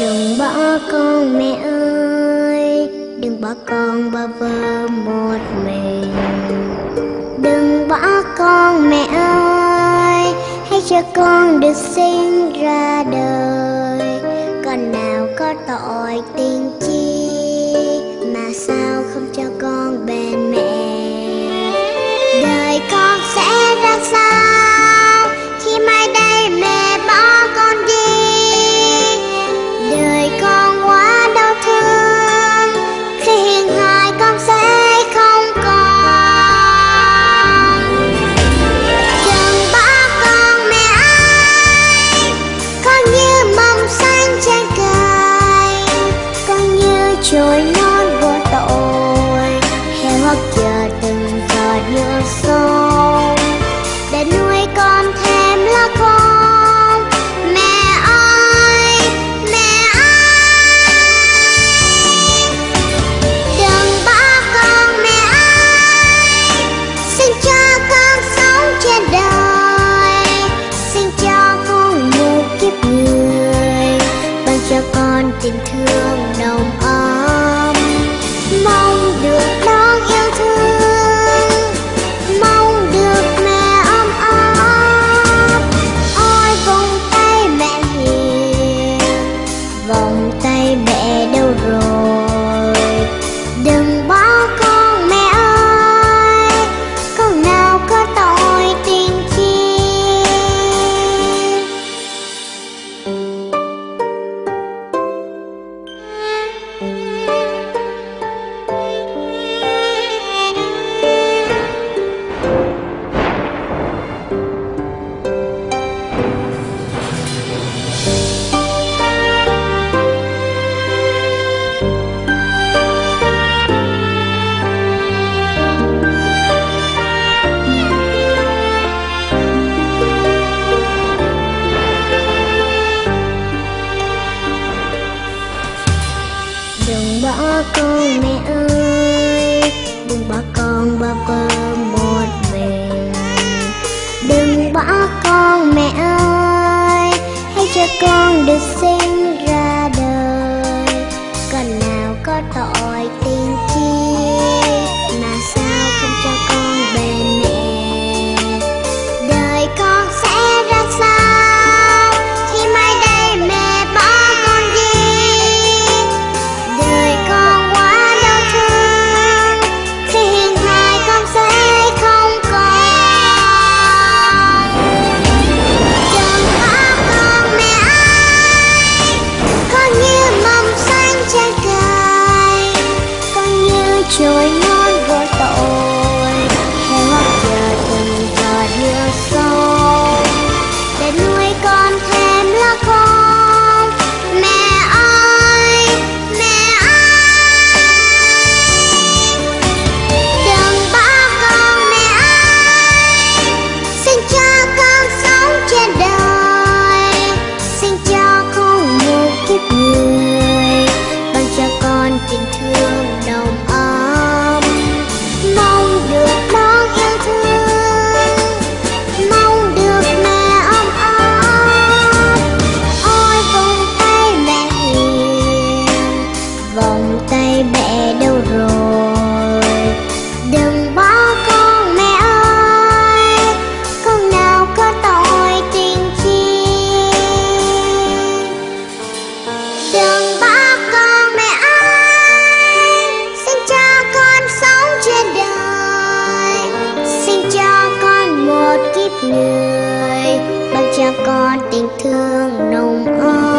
đừng bỏ con mẹ ơi, đừng bỏ con bơ vơ một mình. Đừng bỏ con mẹ ơi, hãy cho con được sinh ra đời. Con nào có tội tình chi trôi non vô tội. Khẽ hoa chờ từng giọt nhựa sông để nuôi con thêm là con. Mẹ ơi mẹ ơi. Đừng bỏ con, mẹ ơi. Xin cho con sống trên đời. Xin cho con một kiếp người. Ban cho con tình thương đồng ấm mong được cơ một mình. Đừng bỏ con mẹ ơi, hãy cho con được sinh ra đời. Con nào có tội tình chia Tương ba con mẹ ai, xin cho con sống trên đời, xin cho con một kiếp người. Bằng cho con tình thương nồng ấm.